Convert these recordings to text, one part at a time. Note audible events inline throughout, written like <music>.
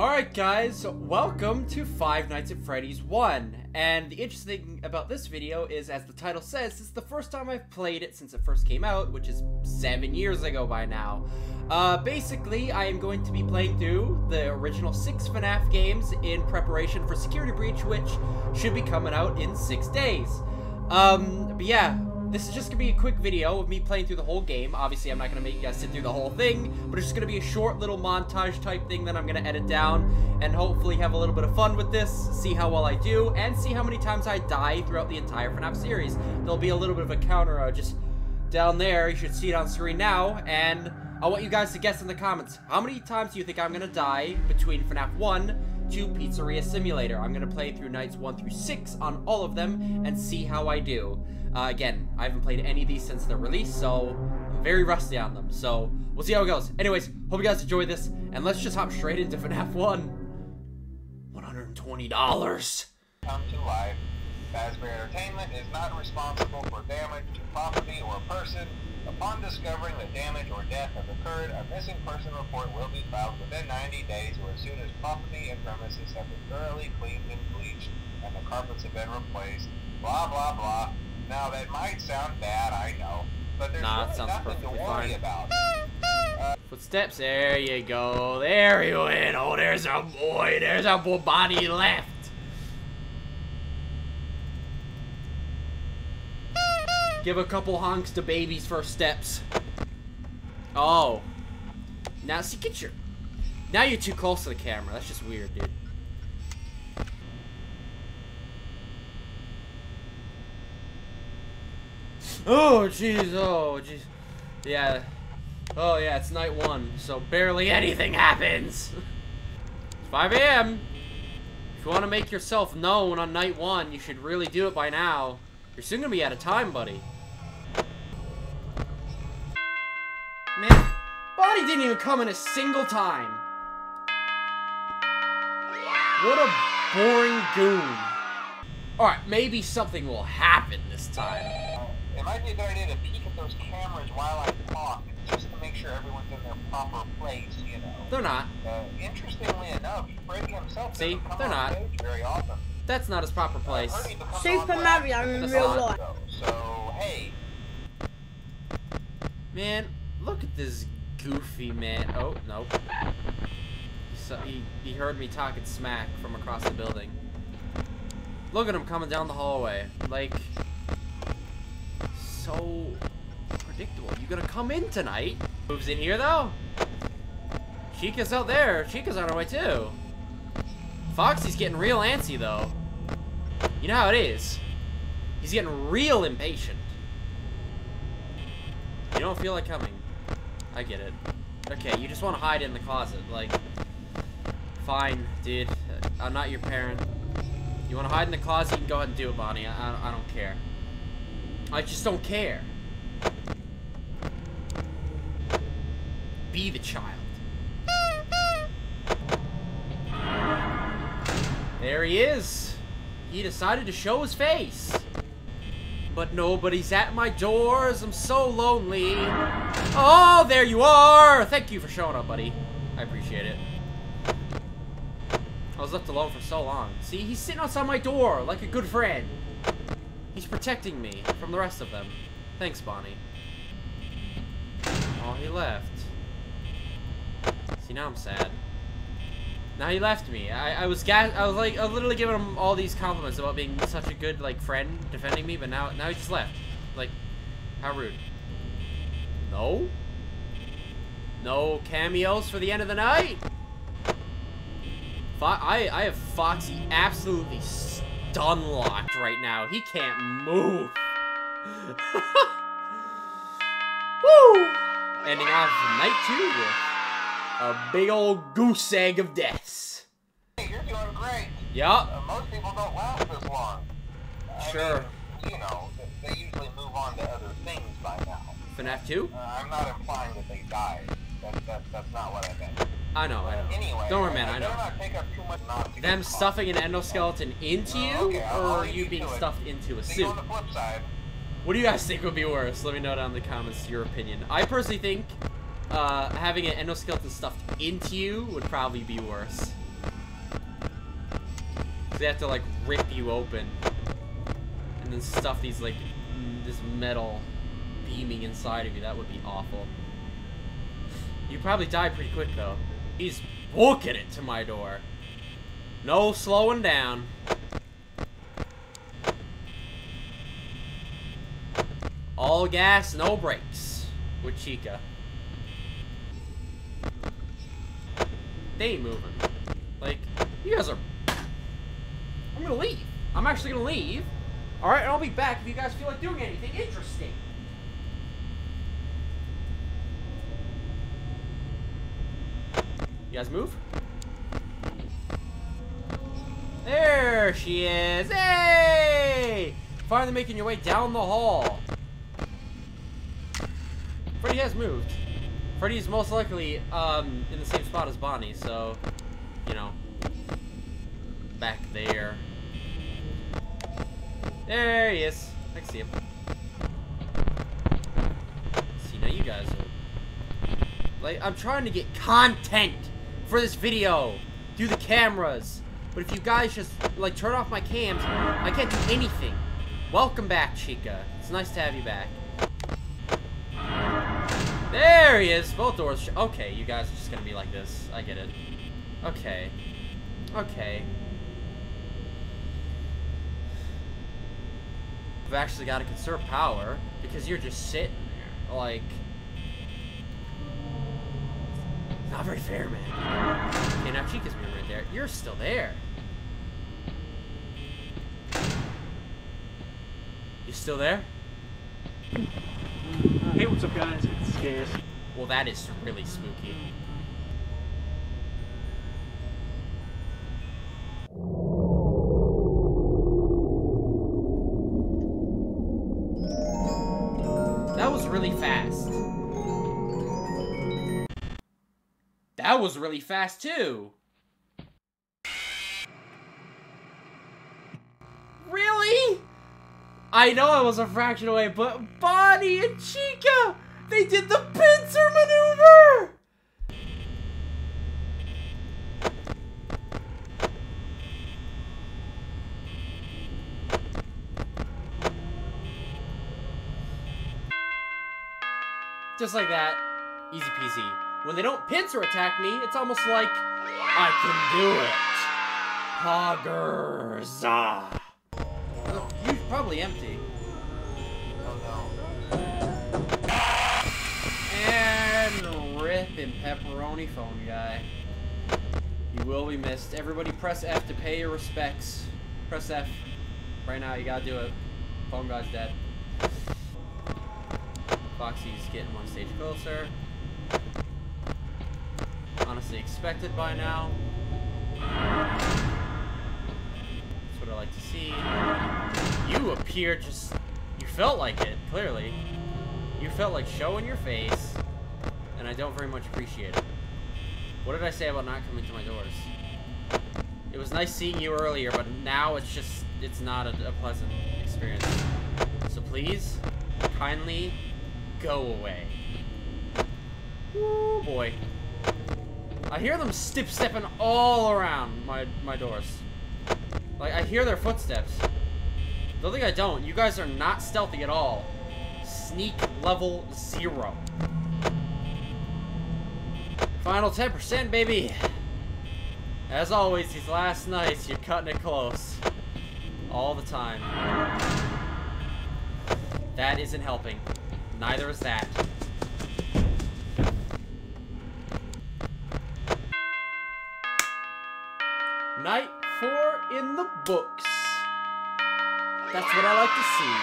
Alright guys, welcome to Five Nights at Freddy's 1. And the interesting thing about this video is, as the title says, this is the first time I've played it since it first came out, which is seven years ago by now. Uh, basically, I am going to be playing through the original six FNAF games in preparation for Security Breach, which should be coming out in six days. Um, but yeah, this is just gonna be a quick video of me playing through the whole game. Obviously, I'm not gonna make you guys sit through the whole thing, but it's just gonna be a short little montage type thing that I'm gonna edit down and hopefully have a little bit of fun with this, see how well I do, and see how many times I die throughout the entire FNAF series. There'll be a little bit of a counter uh, just down there. You should see it on screen now, and I want you guys to guess in the comments, how many times do you think I'm gonna die between FNAF 1 to Pizzeria Simulator. I'm going to play through nights 1 through 6 on all of them and see how I do. Uh, again, I haven't played any of these since their release, so I'm very rusty on them. So, we'll see how it goes. Anyways, hope you guys enjoy this, and let's just hop straight into FNAF 1. $120. Come to life. Fazbear Entertainment is not responsible for damage to property or person. Upon discovering that damage or death has occurred, a missing person report will be filed within 90 days or as soon as property and premises have been thoroughly cleaned and bleached and the carpets have been replaced. Blah, blah, blah. Now, that might sound bad, I know, but there's Nah, really sounds nothing to perfectly worry fine. about. Footsteps, there you go. There you went. Oh, there's a boy. There's a boy body left. Give a couple honks to baby's first steps. Oh. Now, see, get your... Now you're too close to the camera. That's just weird, dude. Oh, jeez. Oh, jeez. Yeah. Oh, yeah, it's night one, so barely anything happens. It's 5 a.m. If you want to make yourself known on night one, you should really do it by now. You're soon gonna be out of time, buddy. Man, Bonnie didn't even come in a single time. What a boring goon. Alright, maybe something will happen this time. It might be a good idea to peek at those cameras while I talk, just to make sure everyone's in their proper place, you know. They're not. Uh, interestingly enough, Freddy himself See? come They're on not. stage very often. That's not his proper place. Ernie becomes Super on Mario in real life. though, So, hey, Man, look at this goofy man. Oh, nope. He, saw, he, he heard me talking smack from across the building. Look at him coming down the hallway. Like, so predictable. You gonna come in tonight? Moves in here, though? Chica's out there. Chica's on her way, too. Foxy's getting real antsy, though. You know how it is. He's getting real impatient. You don't feel like coming. I get it. Okay, you just want to hide in the closet. Like, fine, dude. I'm not your parent. You want to hide in the closet, you can go ahead and do it, Bonnie. I, I, I don't care. I just don't care. Be the child. There he is. He decided to show his face. But nobody's at my doors. I'm so lonely. Oh, there you are. Thank you for showing up, buddy. I appreciate it. I was left alone for so long. See, he's sitting outside my door like a good friend. He's protecting me from the rest of them. Thanks, Bonnie. Oh, he left. See, now I'm sad. Now he left me. I, I was gas I was like I was literally giving him all these compliments about being such a good like friend defending me, but now now he just left. Like, how rude. No. No cameos for the end of the night. Fo I I have Foxy absolutely stun locked right now. He can't move. <laughs> Woo! Ending off night two with a big old goose egg of deaths. hey, you're doing great. Yup. Uh, most people don't last this long. I Sure. mean, you know, they- they usually move on to other things by now. FNAF 2? Uh, I'm not implying that they died. That, that, that's not what I meant. I know, I know. Anyway, Don't worry, man, I, know. not take up too much not to get Them stuffing an endoskeleton into Oh, you, okay, or you being to it. stuffed into a suit? on the flip side, What do you guys think would be worse? Let me know down in the comments your opinion. I personally think uh, having an endoskeleton stuffed into you would probably be worse. They have to like rip you open. And then stuff these like this metal beaming inside of you. That would be awful. You probably die pretty quick though. He's booking it to my door. No slowing down. All gas, no brakes. With Chica. They ain't moving. Like, you guys are... I'm gonna leave. I'm actually gonna leave. Alright, and I'll be back if you guys feel like doing anything interesting. You guys move? There she is! Hey! Finally making your way down the hall. Freddy has moved. Freddy's most likely um, in the same spot as Bonnie, so, you know, back there. There he is. I can see him. See, now you guys are... Like, I'm trying to get content for this video through the cameras. But if you guys just, like, turn off my cams, I can't do anything. Welcome back, Chica. It's nice to have you back. There he is. Both doors. okay, you guys are just gonna be like this. I get it. Okay. Okay. I've actually got to conserve power because you're just sitting there. Like. Not very fair, man. Okay, now Chica's being right there. You're still there. You still there? Hey, what's up, guys? It's Scares. Well, that is really spooky. That was really fast. That was really fast, too. Really? I know I was a fraction away, but Bonnie and Chica, they did the pincer maneuver! Just like that, easy peasy. When they don't pincer attack me, it's almost like I can do it. Poggers. Ah. You're probably empty. Oh no. And rip and pepperoni phone guy. You will be missed. Everybody press F to pay your respects. Press F. Right now, you gotta do it. Phone guy's dead. Foxy's getting one stage closer. Honestly expected by now. That's what I like to see. You appear just... You felt like it, clearly. You felt like showing your face, and I don't very much appreciate it. What did I say about not coming to my doors? It was nice seeing you earlier, but now it's just... It's not a, a pleasant experience. So please, kindly go away. Ooh, boy. I hear them step stepping all around my my doors. Like I hear their footsteps. Don't think I don't. You guys are not stealthy at all. Sneak level zero. Final 10%, baby. As always, these last nights, you're cutting it close. All the time. That isn't helping. Neither is that. Night four in the books. That's what I like to see.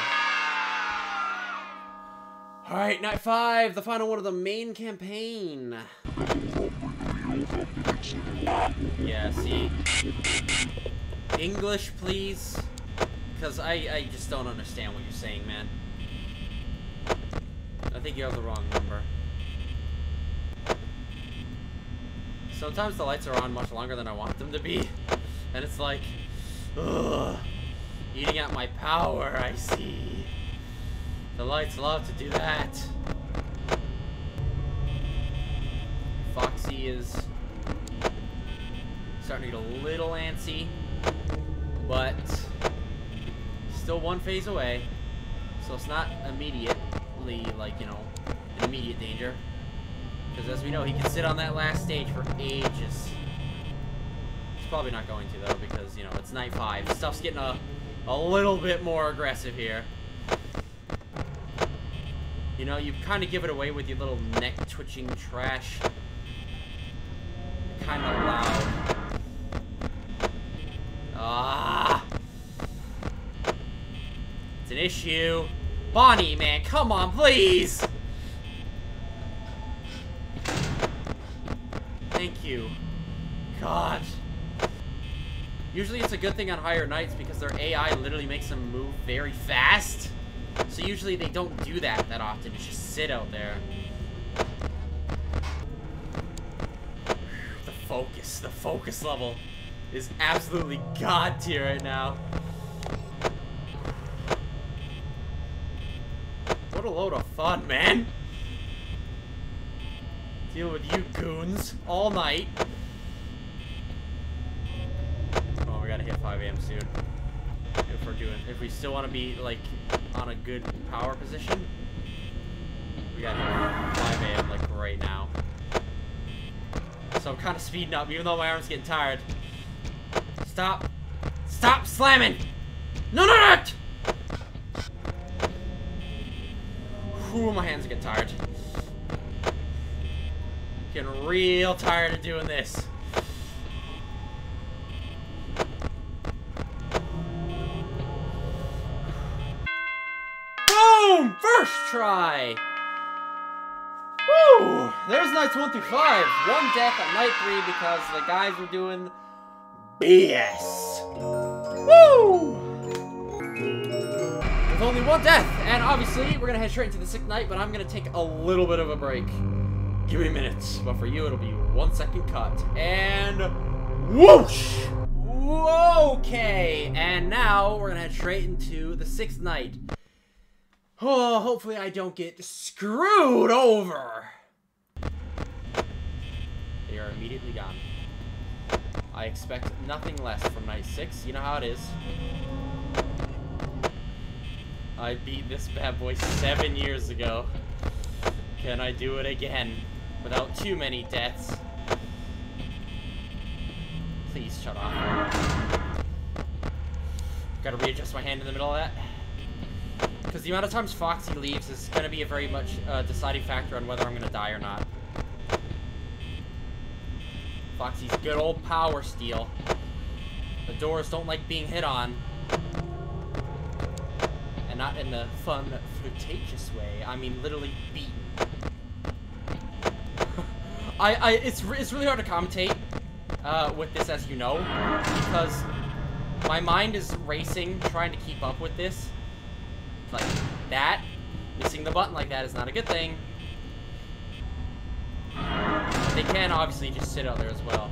Alright, night five, the final one of the main campaign. Yeah, see? English, please. Because I, I just don't understand what you're saying, man. I think you have the wrong number. Sometimes the lights are on much longer than I want them to be. And it's like, ugh, eating at my power, I see. The lights love to do that. Foxy is starting to get a little antsy. But still one phase away. So it's not immediately, like, you know, an immediate danger. Because as we know, he can sit on that last stage for ages. He's probably not going to, though, because, you know, it's night five. Stuff's getting a, a little bit more aggressive here. You know, you kind of give it away with your little neck-twitching trash. Kind of loud. Ah! It's an issue. Bonnie, man, come on, please! A good thing on higher nights because their AI literally makes them move very fast. So usually they don't do that that often. It's just sit out there. The focus, the focus level is absolutely god tier right now. What a load of fun, man. Deal with you goons all night. Oh, we gotta hit 5 a.m. soon. If we're doing, if we still want to be, like, on a good power position, we gotta hit 5 a.m. like right now. So I'm kind of speeding up, even though my arm's getting tired. Stop. Stop slamming! No, no, no! Whew, my hands are getting tired. Getting real tired of doing this. Try! Woo! There's nights one through five. One death at night three because the guys were doing BS. Woo! With only one death, and obviously we're gonna head straight into the sixth night, but I'm gonna take a little bit of a break. Give me minutes, but for you it'll be one second cut. And whoosh! Okay, and now we're gonna head straight into the sixth night. Oh, hopefully I don't get screwed over. They are immediately gone. I expect nothing less from night six. You know how it is. I beat this bad boy seven years ago. Can I do it again? Without too many deaths. Please shut off. Gotta readjust my hand in the middle of that. Because the amount of times Foxy leaves is going to be a very much uh, deciding factor on whether I'm going to die or not. Foxy's good old power steal. The doors don't like being hit on. And not in the fun, flirtatious way. I mean, literally beaten. <laughs> I, I, it's, it's really hard to commentate uh, with this, as you know, because my mind is racing, trying to keep up with this. Like, that, missing the button like that is not a good thing. They can obviously just sit out there as well.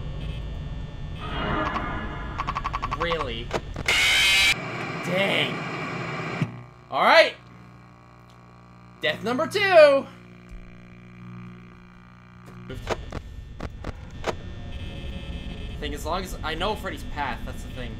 Really? Dang. Alright. Death number two. Thing as long as I know Freddy's path, that's the thing.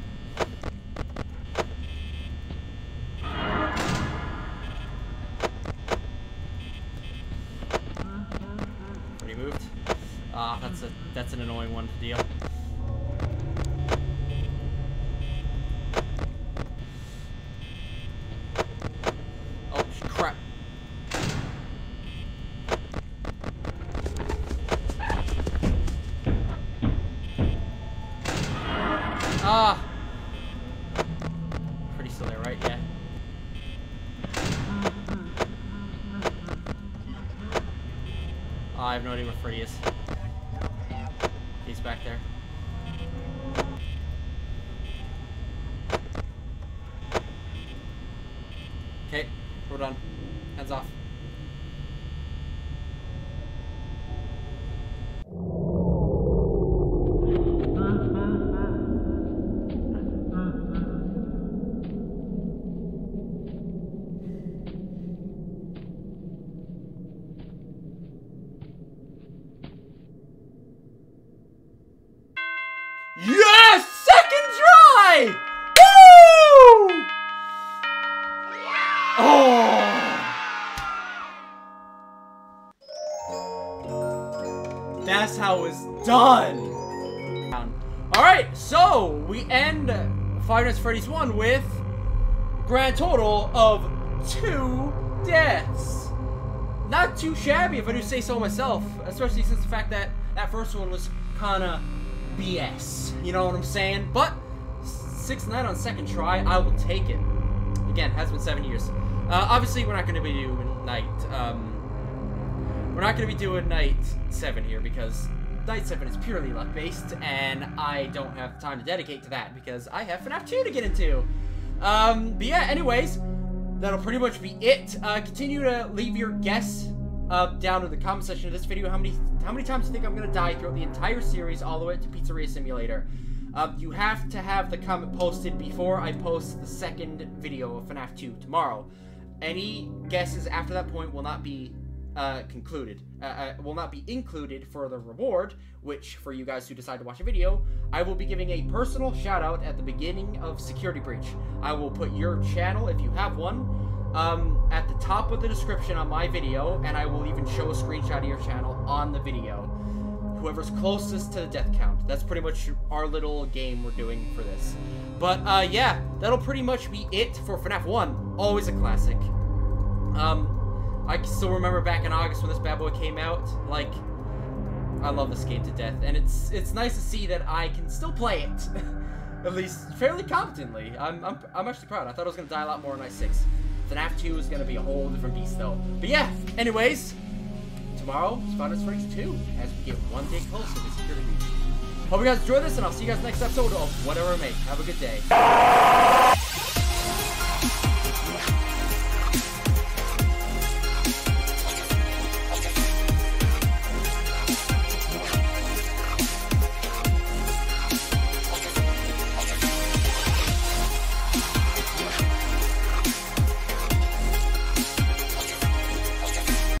I have no idea where is. Alright, so we end Five Nights Freddy's 1 with grand total of two deaths. Not too shabby if I do say so myself, especially since the fact that that first one was kinda BS. You know what I'm saying? But, 6-9 on second try, I will take it. Again, has been seven years. Uh, obviously, we're not going to be doing night. Um, we're not going to be doing night 7 here because night 7 is purely luck based, and I don't have time to dedicate to that because I have FNAF 2 to get into. Um, but yeah, anyways, that'll pretty much be it. Uh, continue to leave your guess down in the comment section of this video. How many how many times do you think I'm gonna die throughout the entire series, all the way to Pizzeria Simulator? Uh, you have to have the comment posted before I post the second video of FNAF 2 tomorrow. Any guesses after that point will not be uh, concluded, uh, uh, will not be included for the reward, which for you guys who decide to watch a video, I will be giving a personal shout out at the beginning of Security Breach. I will put your channel, if you have one, um, at the top of the description on my video, and I will even show a screenshot of your channel on the video. Whoever's closest to the death count. That's pretty much our little game we're doing for this. But, uh, yeah, that'll pretty much be it for FNAF 1. Always a classic. Um, I still remember back in August when this bad boy came out. Like, I love this game to death, and it's it's nice to see that I can still play it, <laughs> at least fairly competently. I'm, I'm I'm actually proud. I thought I was gonna die a lot more in Night Six. FNAF 2 is gonna be a whole different beast though. But yeah, anyways, tomorrow at Freddy's 2 as we get one day closer to security. Hope you guys enjoy this, and I'll see you guys next episode of whatever I make. Have a good day.